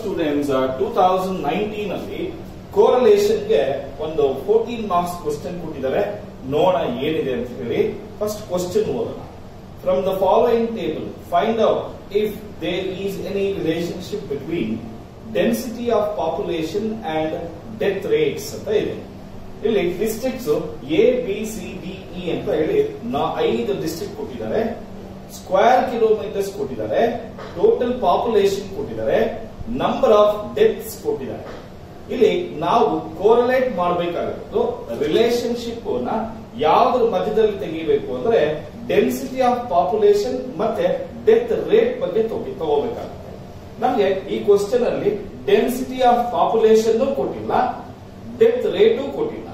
Students two thousand nineteen ಅಲ್ಲಿ ಕೋರಲೇಷನ್ಗೆ ಒಂದು fourteen marks question ಕೊಟ್ಟಿದ್ದಾರೆ. ನೋಡೋಣ ಏನಿದೆ ಅಂತ ಹೇಳಿ ಫಸ್ಟ್ ಕ್ವಶನ್ ಓದೋಣ. From the following table find out if there is any relationship between density of population and death rates ಅಂತ ಇದೆ. ಇಲ್ಲಿ districts A B C D E ಅಂತ ಹೇಳಿ ಐದು ಡಿಸ್ಟ್ರಿಕ್ಟ್ ಕೊಟ್ಟಿದ್ದಾರೆ. ಸ್ಕ್ವೇರ್ ಕಿಲೋಮೀಟರ್ಸ್ ಕೊಟ್ಟಿದ್ದಾರೆ. ಟೋಟಲ್ ಪಾಪ್ಯುಲೇಷನ್ ಕೊಟ್ಟಿದ್ದಾರೆ. ನಂಬರ್ ಆಫ್ ಡೆತ್ಸ್ ಕೊಟ್ಟಿದ್ದಾರೆ. ಇಲ್ಲಿ ನಾವು ಕೋರಲೇಟ್ ಮಾಡಬೇಕಾಗಿರೋದು ರಿಲೇಶನ್ಶಿಪ್ನ ಯಾವ್ದ್ರ ಮಧ್ಯದಲ್ಲಿ ತೆಗಿಬೇಕು ಅಂದ್ರೆ ಡೆನ್ಸಿಟಿ ಆಫ್ ಪಾಪ್ಯುಲೇಷನ್ ಮತ್ತೆ ಡೆತ್ ರೇಟ್ ಬಗ್ಗೆ ತಗೋ- ತಗೋಬೇಕಾಗುತ್ತೆ. ನಮ್ಗೆ ಈ ಕ್ವಶನ್ ಅಲ್ಲಿ ಡೆನ್ಸಿಟಿ ಆಫ್ ಪಾಪ್ಯುಲೇಷನ್ ಕೊಟ್ಟಿಲ್ಲ ಡೆತ್ ರೇಟು ಕೊಟ್ಟಿಲ್ಲ.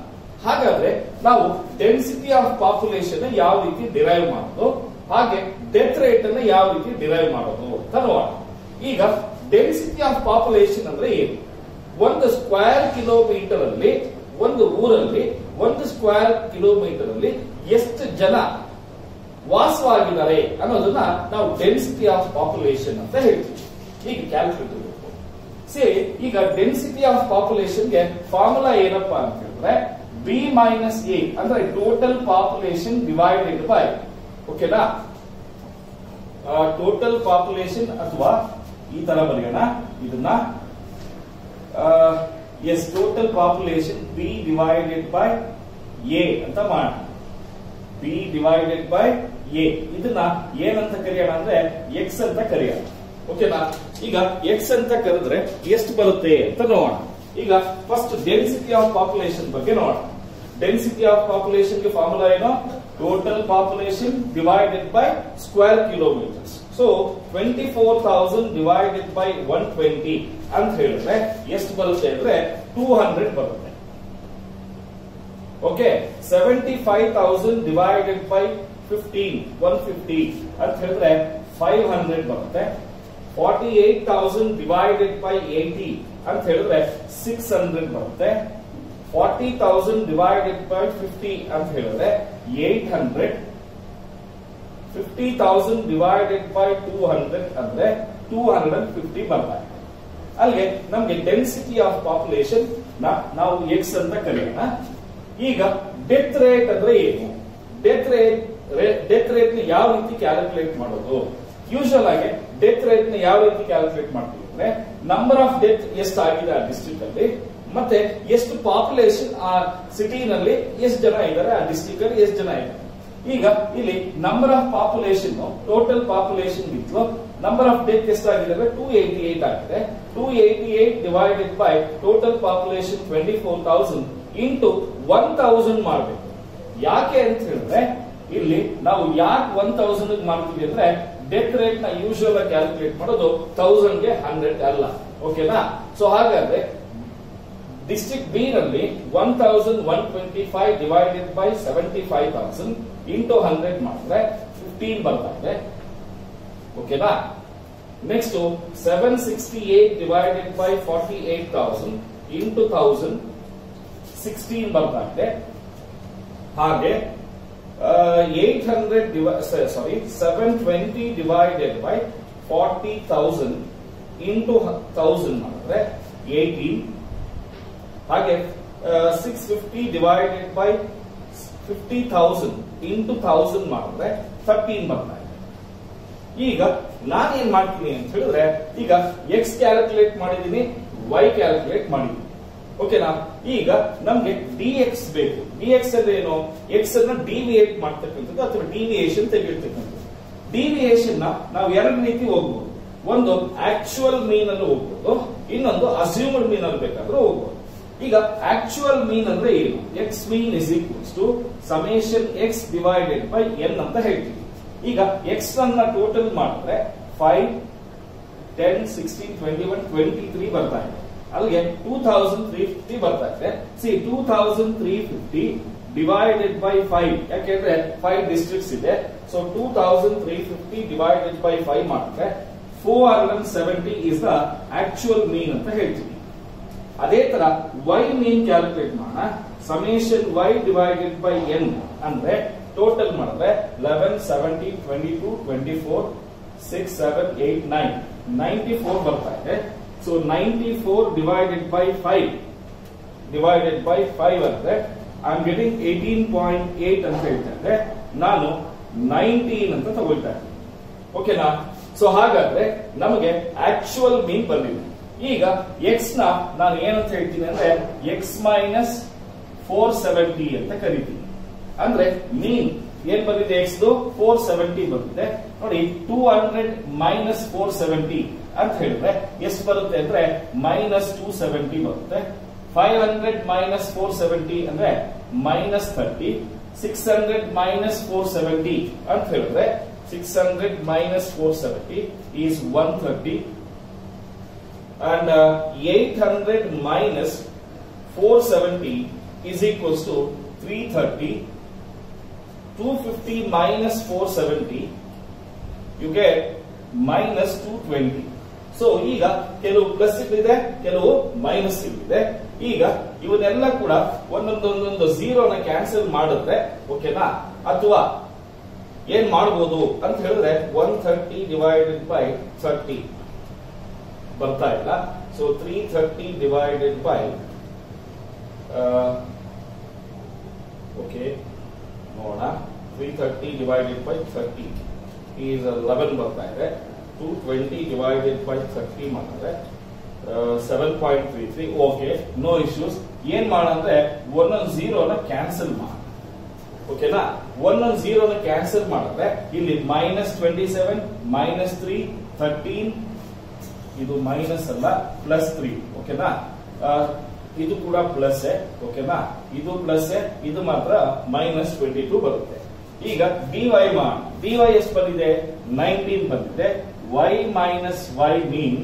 ಹಾಗಾದ್ರೆ ನಾವು ಡೆನ್ಸಿಟಿ ಆಫ್ ಪಾಪ್ಯುಲೇಷನ್ ಯಾವ ರೀತಿ ಡಿರೈವ್ ಮಾಡೋದು? ಹಾಗೆ ಡೆತ್ ರೇಟ್ ಅನ್ನ ಯಾವ ರೀತಿ ಡಿರೈವ್ ಮಾಡೋದು ಅಂತ ನೋಡೋಣ. ಈಗ ಡೆನ್ಸಿಟಿ ಆಫ್ ಪಾಪ್ಯುಲೇಷನ್ ಅಂದ್ರೆ ಏನು? ಒಂದು ಸ್ಕ್ವೇರ್ ಕಿಲೋಮೀಟರ್ ಅಲ್ಲಿ, ಒಂದು ಊರಲ್ಲಿ, ಒಂದು ಸ್ಕ್ವೇರ್ ಕಿಲೋಮೀಟರ್ ಅಲ್ಲಿ ಎಷ್ಟು ಜನ ವಾಸವಾಗಿದ್ದಾರೆ ಅನ್ನೋದನ್ನ ನಾವು ಡೆನ್ಸಿಟಿ ಆಫ್ ಪಾಪ್ಯುಲೇಷನ್ ಅಂತ ಹೇಳ್ತೀವಿ. ಈಗ ಕ್ಯಾಲ್ಕುಲೇಟರ್ ಸೇ ಈಗ ಡೆನ್ಸಿಟಿ ಆಫ್ ಪಾಪ್ಯುಲೇಷನ್ಗೆ ಫಾರ್ಮುಲಾ ಏನಪ್ಪಾ ಅಂತ ಹೇಳಿದ್ರೆ ಬಿ ಮೈನಸ್ ಎ ಅಂದ್ರೆ ಟೋಟಲ್ ಪಾಪ್ಯುಲೇಷನ್ ಡಿವೈಡೆಡ್ ಬೈ ಓಕೆನಾ ಟೋಟಲ್ ಪಾಪ್ಯುಲೇಷನ್ ಅಥವಾ ಈ ತರ ಬರೆಯೋಣ. ಇದನ್ನ as total population B divided by A ಅಂತ ಮಾಡೋಣ. ಬಿ ಡಿವೈಡೆಡ್ ಬೈ ಎ ಇದನ್ನ ಏನಂತ ಕರೆಯೋಣ ಅಂದ್ರೆ ಎಕ್ಸ್ ಅಂತ ಕರೆಯೋಣ. ಓಕೆನಾ ಈಗ ಎಕ್ಸ್ ಅಂತ ಕರೆದ್ರೆ ಎಷ್ಟು ಬರುತ್ತೆ ಅಂತ ನೋಡೋಣ. ಈಗ ಫಸ್ಟ್ ಡೆನ್ಸಿಟಿ ಆಫ್ ಪಾಪ್ಯುಲೇಷನ್ ಬಗ್ಗೆ ನೋಡೋಣ. ಡೆನ್ಸಿಟಿ ಆಫ್ ಪಾಪ್ಯುಲೇಷನ್ಗೆ ಫಾರ್ಮುಲಾ ಏನು? Total population divided by square kilometres so twenty four thousand divided by one twenty ಅಂತ ಹೇಳಿದ್ರೆ ಎಷ್ಟು ಬರುತ್ತೆ ಅಂದ್ರೆ ಟೂ ಹಂಡ್ರೆಡ್ ಬರುತ್ತೆ okay seventy five thousand divided by fifteen one fifty ಅಂತ ಹೇಳಿದ್ರೆ ಫೈವ್ ಹಂಡ್ರೆಡ್ ಬರುತ್ತೆ forty eight thousand divided by eighty ಅಂತ ಹೇಳಿದ್ರೆ ಸಿಕ್ಸ್ ಹಂಡ್ರೆಡ್ ಬರುತ್ತೆ forty thousand divided by fifty ಅಂತ ಹೇಳಿದ್ರೆ eight hundred fifty thousand divided by two hundred ಅಂದ್ರೆ two hundred fifty ಬರ್ತಾರೆ ಅಲ್ಲಿಗೆ ನಮ್ಗೆ ಡೆನ್ಸಿಟಿ ಆಫ್ ಪಾಪ್ಯುಲೇಷನ್ ನಾವು ಎಕ್ಸ್ ಅಂತ ಕರೆಯೋಣ. ಈಗ ಡೆತ್ ರೇಟ್ ಅಂದ್ರೆ ಏನು? ಡೆತ್ ರೇಟ್ ಡೆತ್ ರೇಟ್ನ ಯಾವ ರೀತಿ ಕ್ಯಾಲ್ಕುಲೇಟ್ ಮಾಡೋದು? ಯೂಶಲ್ ಆಗಿ ಡೆತ್ ರೇಟ್ನ ಯಾವ ರೀತಿ ಕ್ಯಾಲ್ಕುಲೇಟ್ ಮಾಡ್ತೀವಿ ಅಂದ್ರೆ ನಂಬರ್ ಆಫ್ ಡೆತ್ ಎಷ್ಟು ಆಗಿದೆ ಆ ಡಿಸ್ಟ್ರಿಕ್ಟ್ ಅಲ್ಲಿ, ಮತ್ತೆ ಎಷ್ಟು ಪಾಪ್ಯುಲೇಷನ್ ಆ ಸಿಟಿನಲ್ಲಿ ಎಷ್ಟು ಜನ ಇದ್ದಾರೆ, ಆ ಡಿಸ್ಟಿಕ್ ಅಲ್ಲಿ ಎಷ್ಟು ಜನ ಇದ್ದಾರೆ. ಈಗ ಇಲ್ಲಿ number of population total population ಇತ್ತು ನಂಬರ್ ಆಫ್ ಡೆತ್ ಎಷ್ಟಾಗಿದೆ ಟೂ ಏಟಿ ಏಟ್ ಆಗಿದೆ two eighty eight divided by total population twenty four thousand into one thousand ಮಾಡಬೇಕು. ಯಾಕೆ ಅಂತ ಹೇಳಿದ್ರೆ, ಇಲ್ಲಿ ನಾವು ಯಾಕೆ ಒನ್ ತೌಸಂಡ್ ಮಾಡ್ತೀವಿ ಅಂದ್ರೆ ಡೆತ್ ರೇಟ್ನ ಯೂಶುವಲ್ ಆಗಿ ಕ್ಯಾಲ್ಕುಲೇಟ್ ಮಾಡೋದು ತೌಸಂಡ್ಗೆ ಹಂಡ್ರೆಡ್ ಅಲ್ಲ. ಓಕೆನಾ ಸೊ ಹಾಗಾದ್ರೆ ಡಿಸ್ಟ್ರಿಕ್ಟ್ ಬಿ ನಲ್ಲಿ one thousand one twenty five divided by seventy five thousand into hundred ಮಾಡಿದ್ರೆ ಫಿಫ್ಟೀನ್ ಬರ್ತಾ ಇದೆ. ಓಕೆನಾ next seven sixty eight divided by forty eight thousand into thousand sixteen ಬರ್ತಾ ಇದೆ. ಹಾಗೆ eight hundred sorry seven twenty divided by forty thousand into thousand ಮಾಡಿದ್ರೆ eighteen ಹಾಗೆ six fifty divided by fifty thousand into thousand ಮಾಡಿದ್ರೆ thirteen ಬರ್ತಾ ಇದೆ. ಈಗ ನಾನೇನ್ ಮಾಡ್ತೀನಿ ಅಂತ ಹೇಳಿದ್ರೆ, ಈಗ ಎಕ್ಸ್ ಕ್ಯಾಲ್ಕುಲೇಟ್ ಮಾಡಿದೀನಿ ವೈ ಕ್ಯಾಲ್ಕುಲೇಟ್ ಮಾಡಿದೀನಿ ಓಕೆನಾ ಈಗ ನಮ್ಗೆ ಡಿ ಎಕ್ಸ್ ಬೇಕು. ಡಿ ಎಕ್ಸ್ ಅಂದ್ರೆ ಏನು? ಎಕ್ಸ್ ಅನ್ನ ಡಿವಿಯೇಟ್ ಮಾಡ್ತಕ್ಕಂಥದ್ದು ಅಥವಾ ಡಿವಿಯೇಷನ್ ತೆಗೆಯಿರ್ತಕ್ಕಂಥದ್ದು ಡಿವಿಯೇಷನ್ ನಾವು ಎರಡು ರೀತಿ ಹೋಗ್ಬೋದು. ಒಂದು ಆಕ್ಚುಯಲ್ ಮೀನ್ ಅಲ್ಲಿ ಹೋಗ್ಬೋದು. ಇನ್ನೊಂದು ಅಸ್ಯೂಮ್ಡ್ ಮೀನ್ ಅಲ್ಲಿ ಬೇಕಾದ್ರೂ ಹೋಗ್ಬೋದು. ಈಗ ಆಕ್ಚುಯಲ್ ಮೀನ್ ಅಂದ್ರೆ ಏನು? X mean is equals to summation X divided by N ಅಂತ ಹೇಳ್ತೀವಿ. ಈಗ ಎಕ್ಸ್ ಅನ್ನ ಟೋಟಲ್ ಮಾಡಿದ್ರೆ five ten sixteen twenty one twenty three ಬರ್ತಾ ಇದೆ. ಅಲ್ಲಿಗೆ ಟೂ ತೌಸಂಡ್ ತ್ರೀ ಫಿಫ್ಟಿ ಬರ್ತಾ ಇದೆ. See two thousand three fifty divided by five ಯಾಕೆಂದ್ರೆ ಫೈವ್ ಡಿಸ್ಟ್ರಿಕ್ಟ್ಸ್ ಇದೆ. So two thousand three fifty divided by five ಮಾಡಿದ್ರೆ four hundred seventy is the actual mean ಅಂತ ಹೇಳ್ತೀವಿ. ಅದೇ ತರ ವೈ ಮೀನ್ ಕ್ಯಾಲ್ಕುಲೇಟ್ ಮಾಡೋಣ. Summation Y divided by N ಅಂದ್ರೆ total ಮಾಡಿದ್ರೆ eleven seventy twenty two twenty four six seven eight nine ninety four ಬರ್ತಾ ಇದೆ. So ninety four divided by five divided by five ಅಂದ್ರೆ I am getting eighteen point eight ಅಂತ ಹೇಳ್ತಾರೆ ನಾನು nineteen ಅಂತ ತಗೊಳ್ತಾ ಇದ್ದೀನಿ. ಓಕೆನಾ ಸೊ ಹಾಗಾದ್ರೆ ನಮಗೆ ಆಕ್ಚುಯಲ್ ಮೀನ್ ಬಂದಿದೆ. ಈಗ ಎಕ್ಸ್ನ ನಾನು ಏನಂತ ಹೇಳ್ತೀನಿ ಅಂದ್ರೆ ಎಕ್ಸ್ ಮೈನಸ್ ಫೋರ್ ಸೆವೆಂಟಿ ಅಂತ ಕರಿತೀನಿ. ಅಂದ್ರೆ ಮೀನ್ ಏನ್ ಬಂದಿದೆ ಎಕ್ಸ್ ಫೋರ್ ಸೆವೆಂಟಿ ಬಂದಿದೆ. ನೋಡಿ two hundred minus four seventy ಅಂತ ಹೇಳಿದ್ರೆ ಎಷ್ಟು ಬರುತ್ತೆ ಅಂದ್ರೆ ಮೈನಸ್ ಟೂ ಸೆವೆಂಟಿ ಬರುತ್ತೆ. Five hundred minus four seventy ಅಂದ್ರೆ minus thirty six hundred minus four seventy ಅಂತ ಹೇಳಿದ್ರೆ six hundred minus four seventy is one thirty and uh, 800 minus 470 is equals to 330 250 minus 470 you get minus 220 so ಈಗ ಕೆಲವು plus ಇದೆ ಕೆಲವು minus ಇದೆ ಈಗ ಇವನ್ನೆಲ್ಲ ಕೂಡ ಒಂದೊಂದೊಂದೊಂದು ಝೀರೋನ ಕ್ಯಾನ್ಸಲ್ ಮಾಡಿದ್ರೆ ಓಕೆನಾ ಅಥವಾ ಏನ್ ಮಾಡಬಹುದು ಅಂತ ಹೇಳಿದ್ರೆ one thirty divided by thirty ಬರ್ತಾ ಇಲ್ಲ. So three thirty divided by okay ನೋಡೋಣ. Three thirty divided by thirty is eleven ಬರ್ತಾ ಇದೆ. Two twenty divided by thirty ಮಾಡಿದ್ರೆ seven point three three okay no issues ಏನ್ ಮಾಡಂದ್ರೆ ಒಂದೊಂದು ಝೀರೋನ ಕ್ಯಾನ್ಸಲ್ ಮಾಡ. ಓಕೆನಾ ಒಂದೊಂದು ಝೀರೋನ ಕ್ಯಾನ್ಸಲ್ ಮಾಡಿದ್ರೆ, ಇಲ್ಲಿ minus twenty seven minus three thirteen ಇದು ಮೈನಸ್ ಅಲ್ಲ ಪ್ಲಸ್ ತ್ರೀ ಓಕೆನಾ ಇದು ಕೂಡ ಪ್ಲಸ್ ಓಕೆನಾ ಇದು ಪ್ಲಸ್ ಇದು ಮಾತ್ರ ಮೈನಸ್ ಟ್ವೆಂಟಿ ಟೂ ಬರುತ್ತೆ. ಈಗ ಡಿ ವೈ ಡಿ ವೈ ಎಷ್ಟು ಬಂದಿದೆ? ನೈನ್ಟೀನ್ ಬಂದಿದೆ. Y minus Y mean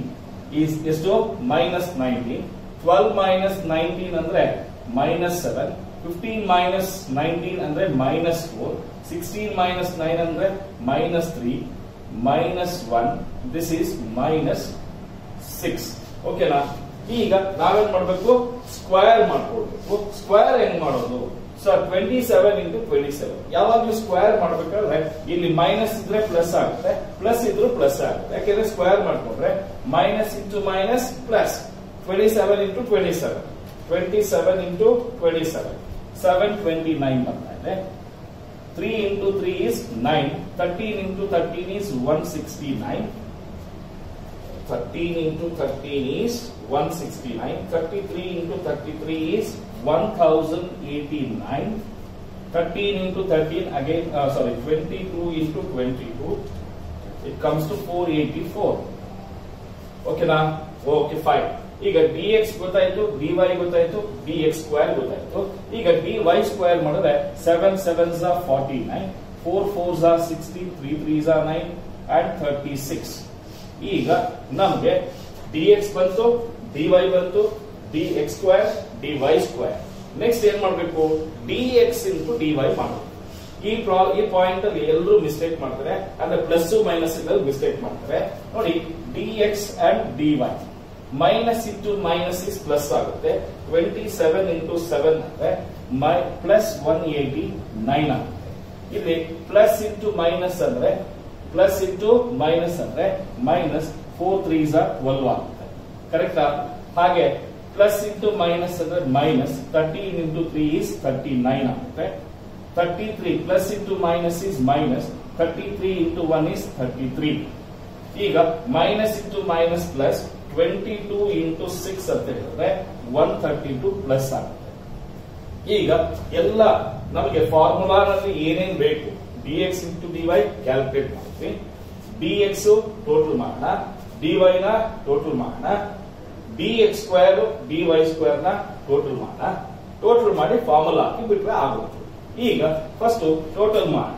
is ಎಷ್ಟು? Minus nineteen twelve minus nineteen ಅಂದ್ರೆ minus seven fifteen minus nineteen ಅಂದ್ರೆ minus four sixteen minus nine ಅಂದ್ರೆ minus three minus one this is minus six ಓಕೆನಾ ಈಗ ನಾವೇನ್ ಮಾಡ್ಬೇಕು? ಸ್ಕ್ವೇರ್ ಮಾಡ್ಕೊಡ್ಬೇಕು ಸ್ಕ್ವೇರ್ ಹೆಂಗ್ ಮಾಡೋದು? Sir twenty seven into twenty seven ಯಾವಾಗ್ಲೂ ಸ್ಕ್ವೇರ್ ಮಾಡ್ಬೇಕಾದ್ರೆ ಇಲ್ಲಿ ಮೈನಸ್ ಇದ್ರೆ ಪ್ಲಸ್ ಆಗುತ್ತೆ ಪ್ಲಸ್ ಇದ್ರು ಪ್ಲಸ್ ಆಗುತ್ತೆ. ಯಾಕೆಂದ್ರೆ ಸ್ಕ್ವೇರ್ ಮಾಡ್ಕೊಂಡ್ರೆ minus into minus plus twenty seven into twenty seven twenty seven into twenty seven seven twenty nine ಬರ್ತಾ ಇದೆ three into three is nine thirteen into thirteen is one sixty nine 13 into 13 is 169. 33 into 33 is 1089. 13 into 13 again, uh, sorry, 22 into 22. It comes to 484. ಓಕೆನಾ okay fine ಈಗ D X ಗೊತ್ತಾಯ್ತು D Y ಗೊತ್ತಾಯ್ತು D X square ಗೊತ್ತಾಯ್ತು ಈಗ D Y square ಮಾಡಿದ್ರೆ seven seven forty nine four four sixty three three nine and thirty six ಈಗ ನಮ್ಗೆ D X ಬಂತು ಡಿ ವೈ ಬಂತು D X square D Y square next ಏನ್ ಮಾಡಬೇಕು? D X into D Y ಮಾಡಬೇಕು ಈ ಈ ಪಾಯಿಂಟ್ ಅಲ್ಲಿ ಎಲ್ಲರೂ ಮಿಸ್ಟೇಕ್ ಮಾಡ್ತಾರೆ, ಅಂದ್ರೆ ಪ್ಲಸ್ ಮೈನಸ್ ಇದ್ದಲ್ಲಿ ಮಿಸ್ಟೇಕ್ ಮಾಡ್ತಾರೆ. ನೋಡಿ D X and D Y minus into minus is plus ಆಗುತ್ತೆ. ಟ್ವೆಂಟಿ ಸೆವೆನ್ ಇಂಟು ಸೆವೆನ್ ಅಂದ್ರೆ ಪ್ಲಸ್ ಒನ್ ಏಟಿ ನೈನ್ ಆಗುತ್ತೆ. ಇಲ್ಲಿ ಪ್ಲಸ್ ಇಂಟು ಮೈನಸ್ ಅಂದ್ರೆ ಪ್ಲಸ್ ಇಂಟು ಮೈನಸ್ ಅಂದ್ರೆ ಮೈನಸ್ ಫೋರ್ ತ್ರೀ ಟ್ವೆಲ್ವ್ ಆಗುತ್ತೆ ಕರೆಕ್ಟಾ ಹಾಗೆ ಪ್ಲಸ್ ಇಂಟು ಮೈನಸ್ ಅಂದ್ರೆ minus thirteen into three is thirty nine ಆಗುತ್ತೆ. Thirty three plus into minus is minus thirty three into one is thirty three ಈಗ minus into minus plus twenty two into six ಅಂತ ಹೇಳಿದ್ರೆ one thirty to plus ಆಗುತ್ತೆ. ಈಗ ಎಲ್ಲ ನಮಗೆ ಫಾರ್ಮುಲಾನಲ್ಲಿ ಏನೇನ್ ಬೇಕು? ಇಂಟು ಡಿ ವೈ ಕ್ಯಾಲ್ಕುಲೇಟ್ ಮಾಡ್ತೀವಿ. ಎಕ್ಸ್ ಟೋಟಲ್ ಮಾಡೋಣ. ವೈ ನ ಟೋಟಲ್ ಮಾಡೋಣ. ಎಕ್ಸ್ ಸ್ಕ್ವೇರ್ ವೈ ಸ್ಕ್ವೇರ್ನ ಟೋಟಲ್ ಮಾಡೋಣ. ಟೋಟಲ್ ಮಾಡಿ ಫಾರ್ಮುಲಾ ಹಾಕಿ ಬಿಟ್ರೆ ಆಗುತ್ತೆ ಈಗ ಫಸ್ಟ್ ಟೋಟಲ್ ಮಾಡೋಣ.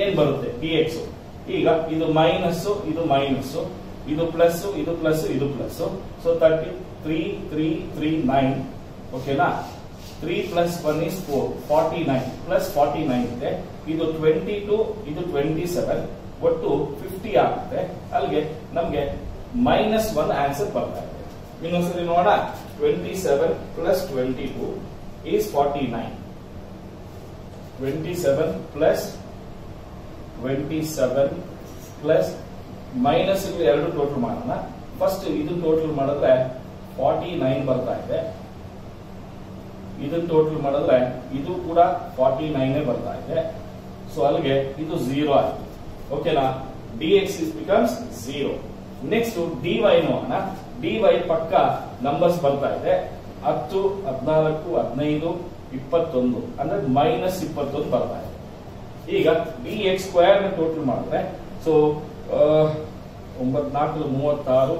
ಏನ್ ಬರುತ್ತೆ? ಎಕ್ಸ್ ಈಗ ಇದು ಮೈನಸ್ ಇದು ಮೈನಸ್ ಇದು ಪ್ಲಸ್ ಇದು ಪ್ಲಸ್ ಇದು plus so thirty three three three nine ಓಕೆನಾ three plus one is four forty nine plus forty nine ಇದೆ. ಇದು ಟ್ವೆಂಟಿ ಟು ಇದು ಟ್ವೆಂಟಿ ಸೆವೆನ್ ಒಟ್ಟು ಫಿಫ್ಟಿ ಆಗುತ್ತೆ. ಅಲ್ಲಿಗೆ ನಮ್ಗೆ ಮೈನಸ್ ಒನ್ ಆನ್ಸರ್ ಬರ್ತಾ ಇದೆ. ಇನ್ನೊಂದ್ಸರಿ ನೋಡೋಣ. Twenty seven plus twenty two is forty nine twenty seven plus twenty seven plus minus ಎರಡು ಟೋಟಲ್ ಮಾಡೋಣ. ಫಸ್ಟ್ ಇದು ಟೋಟಲ್ ಮಾಡಿದ್ರೆ ಫಾರ್ಟಿ ನೈನ್ ಬರ್ತಾ ಇದೆ. ಇದನ್ನ ಟೋಟಲ್ ಮಾಡಿದ್ರೆ ಇದು ಕೂಡ ಫಾರ್ಟಿ ನೈನ್ ಬರ್ತಾ ಇದೆ. ಸೊ ಅಲ್ಲಿಗೆ ಇದು ಝೀರೋ ಆಯ್ತು ಓಕೆನಾ D X is becomes zero next D Y ನೋಡೋಣ ಡಿ ವೈ ಪಕ್ಕ ನಂಬರ್ಸ್ ಬರ್ತಾ ಇದೆ. ಹತ್ತು, ಹದಿನಾಲ್ಕು, ಹದಿನೈದು, ಇಪ್ಪತ್ತೊಂದು. ಅಂದ್ರೆ ಮೈನಸ್ ಇಪ್ಪತ್ತೊಂದು ಬರ್ತಾ ಇದೆ. ಈಗ ಡಿ ಎಕ್ಸ್ ಸ್ಕ್ವೇರ್ ಟೋಟಲ್ ಮಾಡಿದ್ರೆ ಸೊ ಒಂಬತ್ನಾಲ್ಕು, ಮೂವತ್ತಾರು,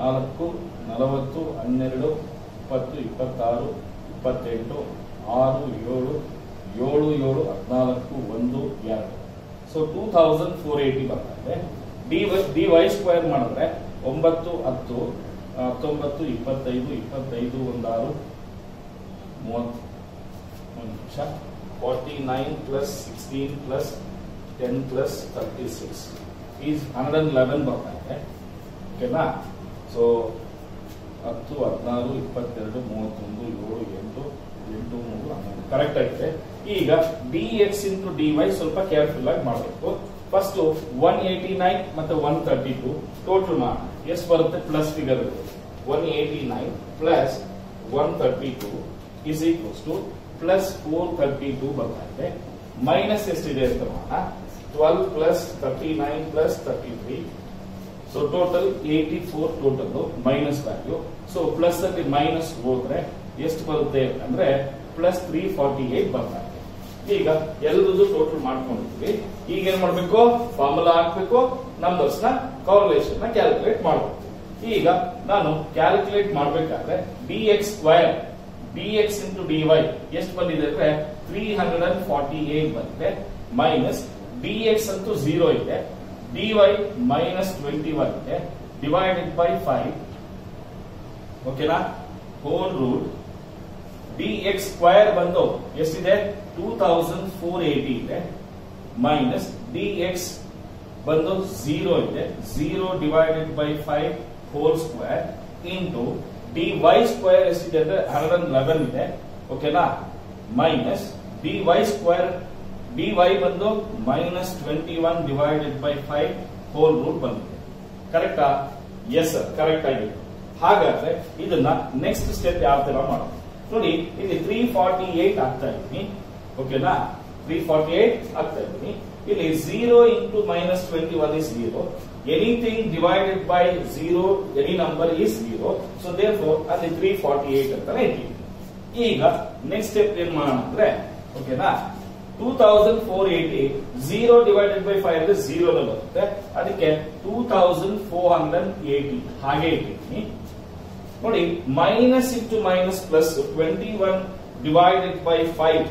ನಾಲ್ಕು, ನಲವತ್ತು, ಹನ್ನೆರಡು, ಇಪ್ಪತ್ತು, ಇಪ್ಪತ್ತಾರು, ಇಪ್ಪತ್ತೆಂಟು, ಆರು, ಏಳು ಏಳು ಏಳು ಹದಿನಾಲ್ಕು ಒಂದು ಎರಡು. So two thousand four eighty ಬರ್ತಾ ಇದೆ D Y D Y square ಮಾಡಿದ್ರೆ ಒಂಬತ್ತು, ಹತ್ತು, ಹತ್ತೊಂಬತ್ತು, ಇಪ್ಪತ್ತೈದು ಇಪ್ಪತ್ತೈದು, ಒಂದಾರು, ಮೂವತ್ತು. ಒಂದು ನಿಮಿಷ. Forty nine plus sixteen plus ten plus thirty six is hundred and eleven ಬರ್ತಾ ಇದೆ ಓಕೆನಾ? ಸೊ ಹತ್ತು, ಹದಿನಾರು, ಇಪ್ಪತ್ತೆರಡು, ಮೂವತ್ತೊಂದು, ಏಳು, ಎಂಟು ಎಂಟು ಮೂರು ಹನ್ನೊಂದು. ಕರೆಕ್ಟ್ ಆಗಿದೆ ಈಗ D X into D Y ಸ್ವಲ್ಪ ಕೇರ್ಫುಲ್ ಆಗಿ ಮಾಡಬೇಕು. ಫಸ್ಟ್ ಒನ್ ಏಯ್ಟಿ ನೈನ್ ಮತ್ತೆ ಒನ್ ತರ್ಟಿ ಟು ಟೋಟಲ್ ಎಷ್ಟು ಬರುತ್ತೆ plus figure one eighty nine plus one thirty two is equals to plus four thirty two ಬರ್ತಾ ಇದೆ ಮೈನಸ್ ಎಷ್ಟಿದೆ ಅಂತ ಮಾಡೋಣ twelve plus thirty nine plus thirty three so total eighty four total minus value so plus ಅಲ್ಲಿ minus ಹೋದ್ರೆ ಎಷ್ಟು ಬರುತ್ತೆ ಅಂದ್ರೆ ಪ್ಲಸ್ ತ್ರೀ ಫಾರ್ಟಿ ಏಟ್ ಬರ್ತಾ ಈಗ ಎಲ್ಲರದ್ದು ಟೋಟಲ್ ಮಾಡ್ಕೊಂಡಿದ್ವಿ ಈಗ ಏನ್ ಮಾಡ್ಬೇಕು? ಫಾರ್ಮುಲಾ ಹಾಕ್ಬೇಕು. ನಂಬರ್ಸ್ನ ಕಾರ್ಲೇಷನ್ನ ಕ್ಯಾಲ್ಕುಲೇಟ್ ಮಾಡಬೇಕು. ಈಗ ನಾನು ಕ್ಯಾಲ್ಕುಲೇಟ್ ಮಾಡ್ಬೇಕಾದ್ರೆ D X square D X into D Y ಎಷ್ಟು ಬಂದಿದೆ ಅಂದ್ರೆ three hundred and forty eight ಬಂದಿದೆ. ಮೈನಸ್ ಡಿ ಎಕ್ಸ್ ಅಂತೂ ಝೀರೋ ಇದೆ. D Y minus twenty one ಇದೆ ಡಿವೈಡೆಡ್ ಬೈ ಫೈವ್ ಓಕೆನಾ whole root D X square ಬಂದು ಎಷ್ಟಿದೆ? ಟೂ ತೌಸಂಡ್ ಫೋರ್ ಏಟಿ ಇದೆ. ಮೈನಸ್ ಡಿ ಎಕ್ಸ್ ಬಂದು ಝೀರೋ ಇದೆ. Zero divided by five whole square into D Y square ಎಷ್ಟಿದೆ ಅಂದ್ರೆ hundred and eleven ಇದೆ. ಓಕೆನಾ minus D Y square D Y ಬಂದು minus twenty one divided by five whole root ಬಂದಿದೆ ಕರೆಕ್ಟಾ yes correct ಆಗಿದೆ. ಹಾಗಾದ್ರೆ ಇದನ್ನ ನೆಕ್ಸ್ಟ್ ಸ್ಟೆಪ್ ಯಾವ ತರ ಮಾಡೋದು ನೋಡಿ ಇಲ್ಲಿ ತ್ರೀ ಫಾರ್ಟಿ ಏಟ್ ಆಗ್ತಾ ಇದ್ದೀನಿ. ಓಕೆನಾ ತ್ರೀ ಫಾರ್ಟಿ ಏಟ್ ಆಗ್ತಾ ಇದ್ದೀನಿ. ಇಲ್ಲಿ zero into minus twenty one is zero anything divided by zero any number is zero so therefore ಅಲ್ಲಿ ತ್ರೀ ಫಾರ್ಟಿ ಏಟ್ ಅಂತಾನೆ ಇಟ್ಟಿದ್ದೀನಿ ಈಗ ನೆಕ್ಸ್ಟ್ ಸ್ಟೆಪ್ ಏನ್ ಮಾಡೋಣ ಅಂದ್ರೆ ಓಕೆನಾ two thousand four eighty zero divided by five ಅಂದ್ರೆ ಝೀರೋ ಬರುತ್ತೆ. ಅದಕ್ಕೆ two thousand four hundred eighty ಹಾಗೆ ಇಟ್ಟಿದ್ದೀನಿ. ನೋಡಿ minus into minus plus twenty one divided by five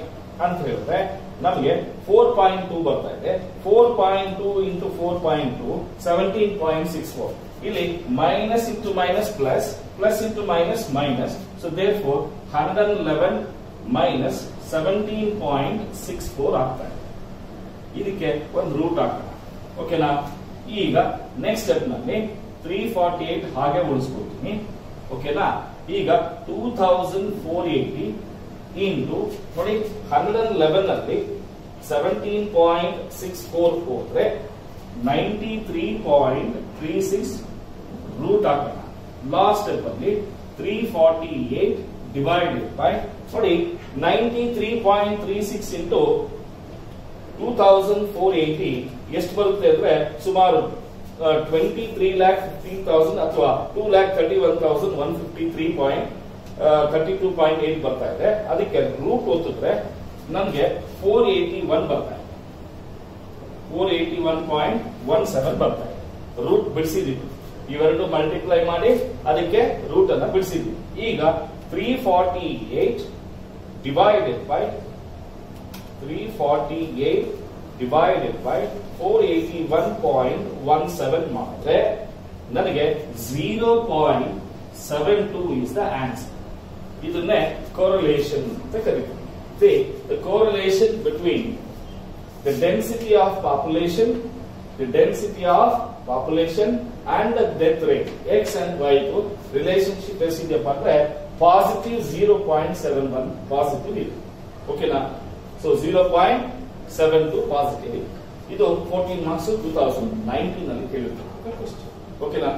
ಅಂತ ಹೇಳಿದ್ರೆ, ನಮಗೆ ಫೋರ್ ಪಾಯಿಂಟ್ ಟೂ ಬರ್ತಾ ಇದೆ. Four point two into four point two seventeen point six four ಇಲ್ಲಿ minus into minus plus plus into minus minus so therefore hundred eleven minus seventeen point six four ಆಗ್ತಾ ಇದೆ. ಇದಕ್ಕೆ ಒಂದು root ಆಗ್ತದೆ ಓಕೆನಾ ಈಗ ನೆಕ್ಸ್ಟ್ ಸ್ಟೆಪ್ನಲ್ಲಿ ತ್ರೀ ಫಾರ್ಟಿ ಏಟ್ ಹಾಗೆ ಉಳಿಸ್ಕೊಳ್ತೀನಿ ಓಕೆನಾ? ಈಗ two thousand four eighty into ನೋಡಿ ಹಂಡ್ರೆಡ್ ಲೆವೆನ್ ಅಲ್ಲಿ ಸೆವೆಂಟೀನ್ ಪಾಯಿಂಟ್ ಸಿಕ್ಸ್ ಫೋರ್ ಹೋದ್ರೆ ninety three point three six root ಹಾಕೋಣ. Last step three forty eight divided by ನೋಡಿ ninety three point three six into two thousand four eighty ಎಷ್ಟು ಬರುತ್ತೆ ಅಂದ್ರೆ ಸುಮಾರು twenty three lakh fifteen thousand ಅಥವಾ two lakh thirty one thousand one fifty three point thirty two point eight ಬರ್ತಾ ಇದೆ. ಅದಕ್ಕೆ root ಓದಿದ್ರೆ ನಮಗೆ ಫೋರ್ ಏಟಿ ಒನ್ ಬರ್ತಾ ಇದೆ. Four eighty one point one seven ಬರ್ತಾ ಇದೆ. ರೂಟ್ ಬಿಡಿಸಿದೀವಿ. ಇವೆರಡು ಮಲ್ಟಿಪ್ಲೈ ಮಾಡಿ ಅದಕ್ಕೆ ರೂಟ್ ಅನ್ನ ಬಿಡಿಸಿದ್ವಿ. ಈಗ three forty eight divided by three forty eight divided by four eighty one point one seven ಮಾಡಿದ್ರೆ ನನಗೆ zero point seven two is the answer ಇದನ್ನೇ ಕೋರಲೇಷನ್ ಅಂತ ಕರೀತೀವಿ the correlation between the density of population the density of population and the death rate X and Y to relationship ಎಷ್ಟಿದೆಯಪ್ಪ ಅಂದ್ರೆ positive zero point seven one positive ಇದೆ. ಓಕೆನಾ so zero point seven two positive ಇದು. Fourteen marks two thousand nineteen ಅಲ್ಲಿ ಕೇಳಿರ್ತಕ್ಕಂಥ question ಓಕೆನಾ